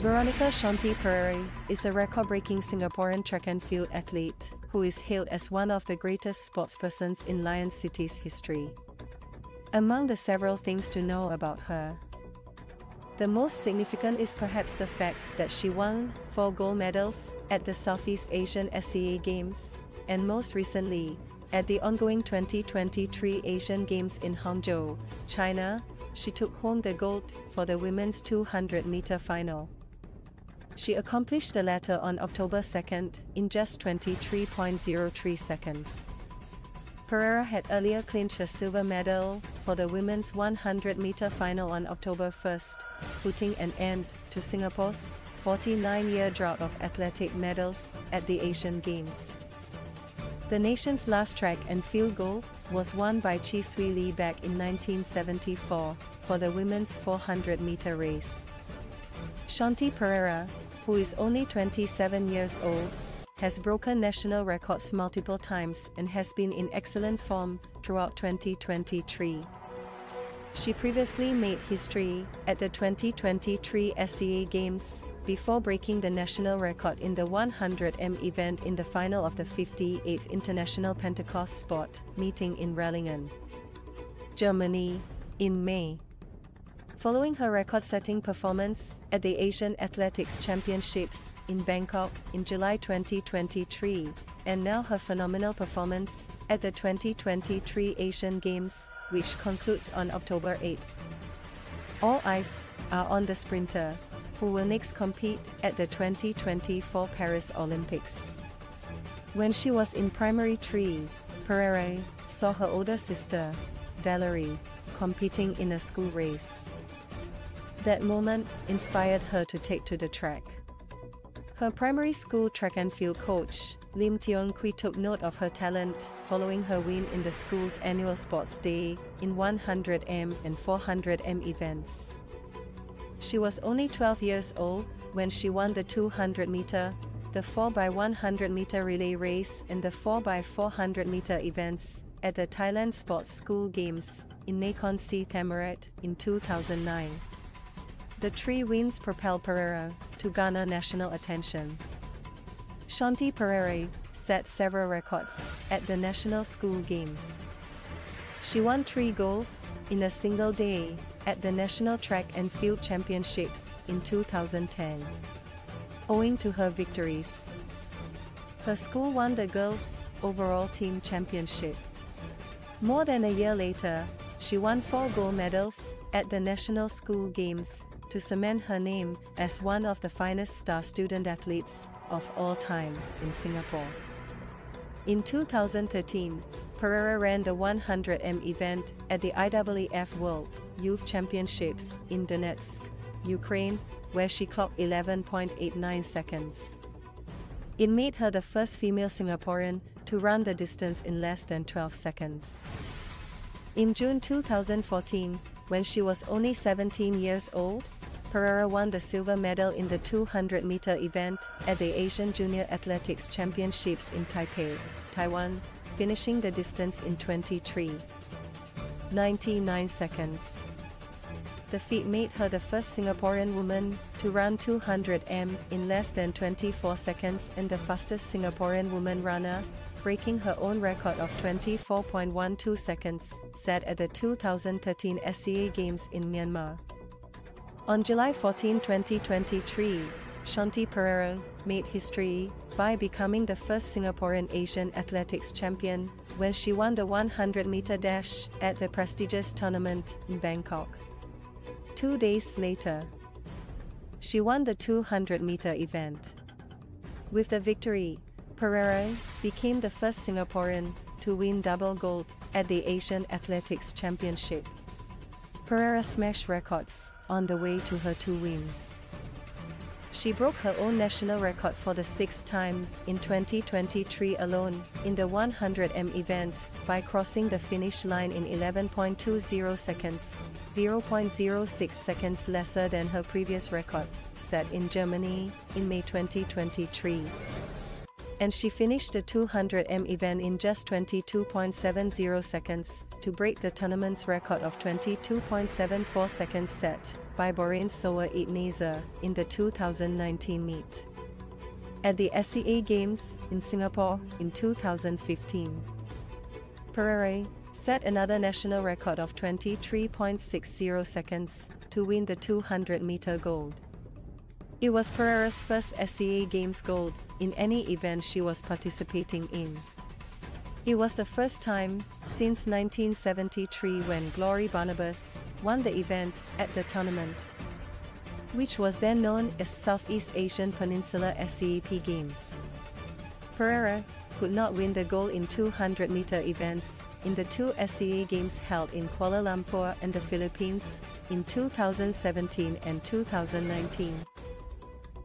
Veronica Shanti Pereira is a record-breaking Singaporean track and field athlete who is hailed as one of the greatest sportspersons in Lion City's history. Among the several things to know about her, the most significant is perhaps the fact that she won four gold medals at the Southeast Asian SEA Games, and most recently, at the ongoing 2023 Asian Games in Hangzhou, China, she took home the gold for the women's 200 meter final. She accomplished the latter on October 2 in just 23.03 seconds. Pereira had earlier clinched a silver medal for the women's 100 meter final on October 1, putting an end to Singapore's 49 year drought of athletic medals at the Asian Games. The nation's last track and field goal was won by Chee Swee Lee back in 1974 for the women's 400 meter race. Shanti Pereira, who is only 27 years old, has broken national records multiple times and has been in excellent form throughout 2023. She previously made history at the 2023 SEA Games before breaking the national record in the 100m event in the final of the 58th International Pentecost Sport meeting in Rehlingen, Germany, in May. Following her record-setting performance at the Asian Athletics Championships in Bangkok in July 2023, and now her phenomenal performance at the 2023 Asian Games, which concludes on October 8. All eyes are on the sprinter, who will next compete at the 2024 Paris Olympics. When she was in primary 3, Pereira saw her older sister, Valerie, competing in a school race. That moment inspired her to take to the track. Her primary school track and field coach, Lim Tiong Kui took note of her talent following her win in the school's annual sports day in 100m and 400m events. She was only 12 years old when she won the 200 meter, the 4x100 meter relay race and the 4x400 meter events at the Thailand Sports School Games in Nakhon Si Thammarat in 2009. The three wins propelled Pereira to garner national attention. Shanti Pereira set several records at the National School Games. She won three golds in a single day at the National Track and Field Championships in 2010. Owing to her victories, her school won the girls' overall team championship. More than a year later, she won four gold medals at the National School Games to cement her name as one of the finest star student athletes of all time in Singapore. In 2013, Pereira ran the 100m event at the IAAF World Youth Championships in Donetsk, Ukraine, where she clocked 11.89 seconds. It made her the first female Singaporean to run the distance in less than 12 seconds. In June 2014, when she was only 17 years old, Pereira won the silver medal in the 200 meter event at the Asian Junior Athletics Championships in Taipei, Taiwan, finishing the distance in 23. 99 seconds. The feat made her the first Singaporean woman to run 200 m in less than 24 seconds and the fastest Singaporean woman runner, breaking her own record of 24.12 seconds, set at the 2013 SEA Games in Myanmar. On July 14, 2023, Shanti Pereira made history by becoming the first Singaporean Asian athletics champion when she won the 100 meter dash at the prestigious tournament in Bangkok. Two days later, she won the 200 meter event. With the victory, Pereira became the first Singaporean to win double gold at the Asian Athletics Championship. Pereira smashed records on the way to her two wins. She broke her own national record for the sixth time in 2023 alone in the 100m event by crossing the finish line in 11.20 seconds, 0.06 seconds lesser than her previous record, set in Germany in May 2023 and she finished the 200m event in just 22.70 seconds, to break the tournament's record of 22.74 seconds set by Boreen Soa Itneza in the 2019 meet. At the SEA Games in Singapore in 2015. Pereira set another national record of 23.60 seconds to win the 200 meter gold. It was Pereira's first SEA Games gold in any event she was participating in. It was the first time since 1973 when Glory Barnabas won the event at the tournament, which was then known as Southeast Asian Peninsula SEAP Games. Pereira could not win the gold in 200 meter events in the two SEA Games held in Kuala Lumpur and the Philippines in 2017 and 2019,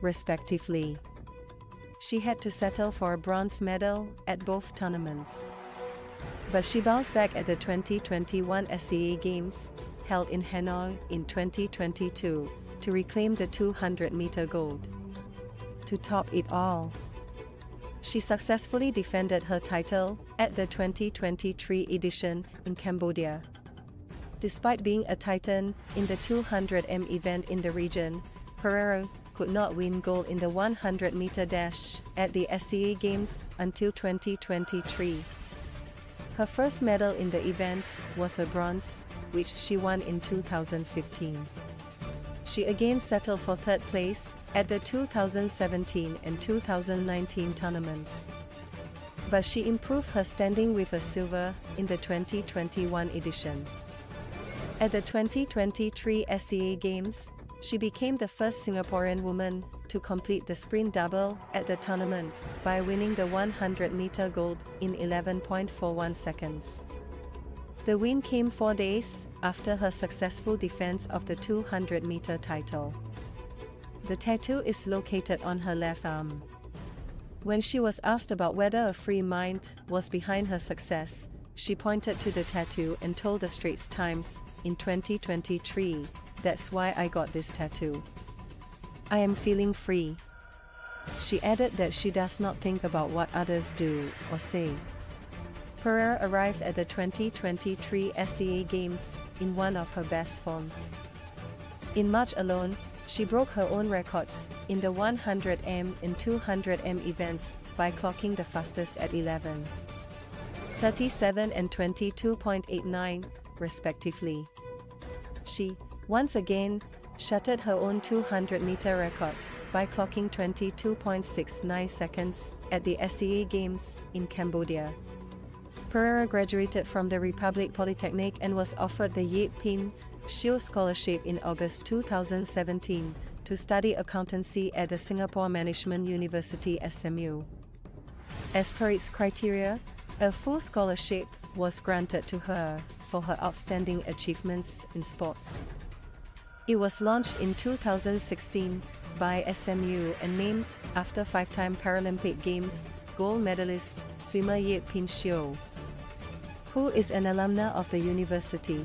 respectively. She had to settle for a bronze medal at both tournaments. But she bounced back at the 2021 SEA Games, held in Hanoi in 2022, to reclaim the 200 meter gold. To top it all, she successfully defended her title at the 2023 edition in Cambodia. Despite being a titan in the 200m event in the region, Pereira could not win gold in the 100 meter dash at the SEA Games until 2023. Her first medal in the event was a bronze, which she won in 2015. She again settled for third place at the 2017 and 2019 tournaments. But she improved her standing with a silver in the 2021 edition. At the 2023 SEA Games, she became the first Singaporean woman to complete the sprint double at the tournament by winning the 100 meter gold in 11.41 seconds. The win came four days after her successful defense of the 200 meter title. The tattoo is located on her left arm. When she was asked about whether a free mind was behind her success, she pointed to the tattoo and told the Straits Times in 2023, That's why I got this tattoo. I am feeling free. She added that she does not think about what others do or say. Pereira arrived at the 2023 SEA Games in one of her best forms. In March alone, she broke her own records in the 100m and 200m events by clocking the fastest at 11. 37 and 22.89, respectively. She, once again, shattered her own 200 meter record by clocking 22.69 seconds at the SEA Games in Cambodia. Pereira graduated from the Republic Polytechnic and was offered the Yip Pin Xiu Scholarship in August 2017 to study accountancy at the Singapore Management University SMU. As per its criteria, a full scholarship was granted to her for her outstanding achievements in sports. It was launched in 2016 by SMU and named after five-time Paralympic Games gold medalist swimmer Yip Pin Xiu who is an alumna of the university.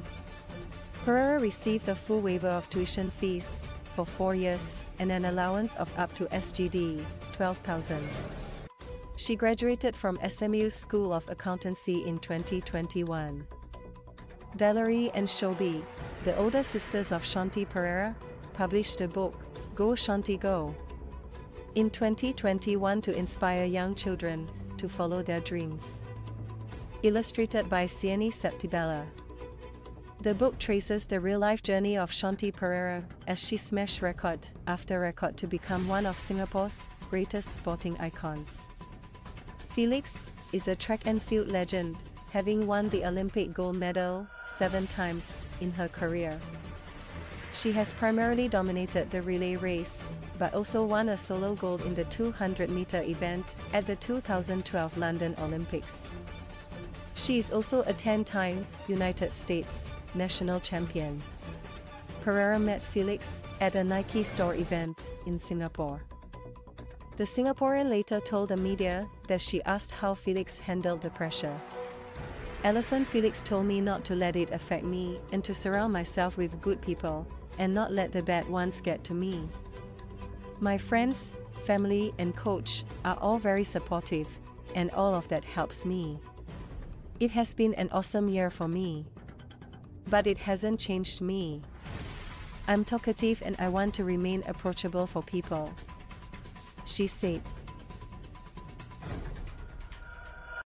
Pereira received a full waiver of tuition fees for four years and an allowance of up to SGD 12,000. She graduated from SMU School of Accountancy in 2021. Valerie and Shobi, the older sisters of Shanti Pereira, published the book, Go Shanti Go, in 2021 to inspire young children to follow their dreams illustrated by Sieni Septibella. The book traces the real-life journey of Shanti Pereira as she smashed record after record to become one of Singapore's greatest sporting icons. Felix is a track and field legend, having won the Olympic gold medal seven times in her career. She has primarily dominated the relay race, but also won a solo gold in the 200 meter event at the 2012 London Olympics. She is also a 10-time United States national champion. Pereira met Felix at a Nike store event in Singapore. The Singaporean later told the media that she asked how Felix handled the pressure. Allyson Felix told me not to let it affect me and to surround myself with good people and not let the bad ones get to me. My friends, family, and coach are all very supportive, and all of that helps me. It has been an awesome year for me. But it hasn't changed me. I'm talkative and I want to remain approachable for people. She said.